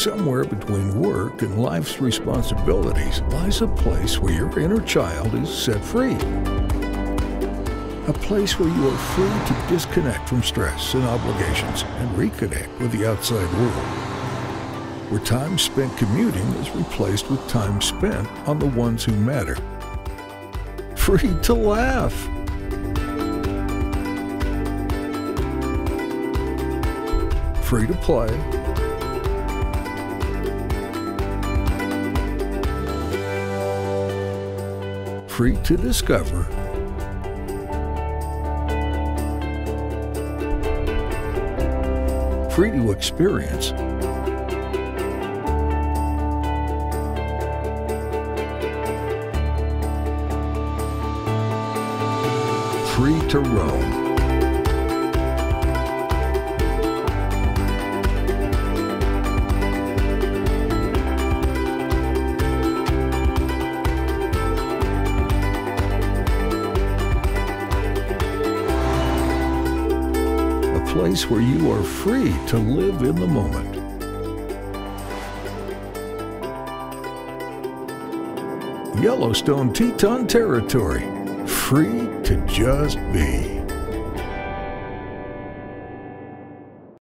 Somewhere between work and life's responsibilities lies a place where your inner child is set free. A place where you are free to disconnect from stress and obligations and reconnect with the outside world. Where time spent commuting is replaced with time spent on the ones who matter. Free to laugh. Free to play. Free to discover. Free to experience. Free to roam. Place where you are free to live in the moment. Yellowstone Teton Territory. Free to just be.